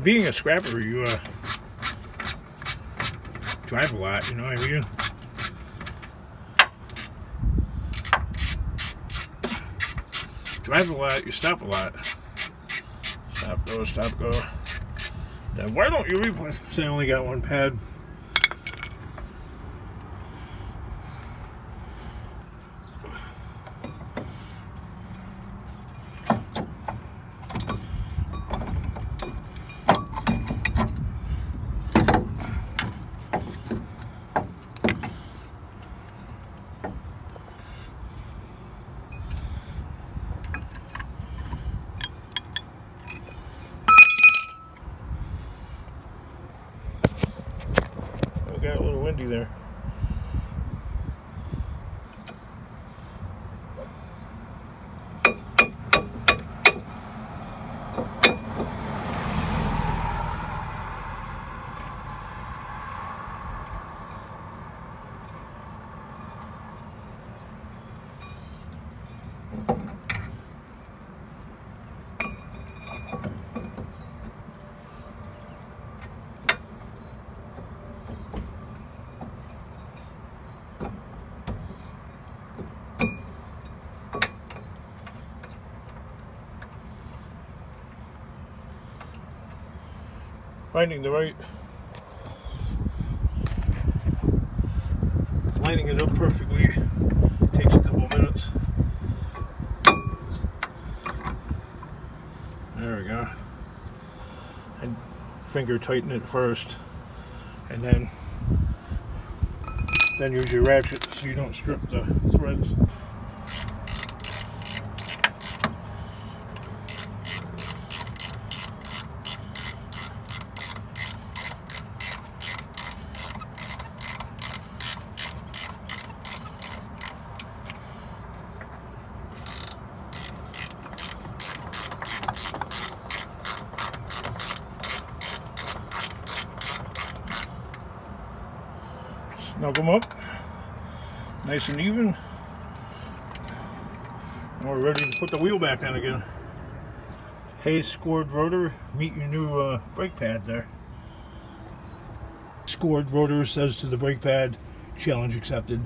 being a scrapper, you uh, drive a lot, you know I mean? Drive a lot, you stop a lot. Stop, go, stop, go. Then why don't you replace? I only got one pad. got a little windy there. Finding the right lining it up perfectly takes a couple minutes. There we go. And finger tighten it first and then then use your ratchet so you don't strip the threads snug them up. Nice and even. And we're ready to put the wheel back on again. Hey scored rotor meet your new uh, brake pad there. Scored rotor says to the brake pad challenge accepted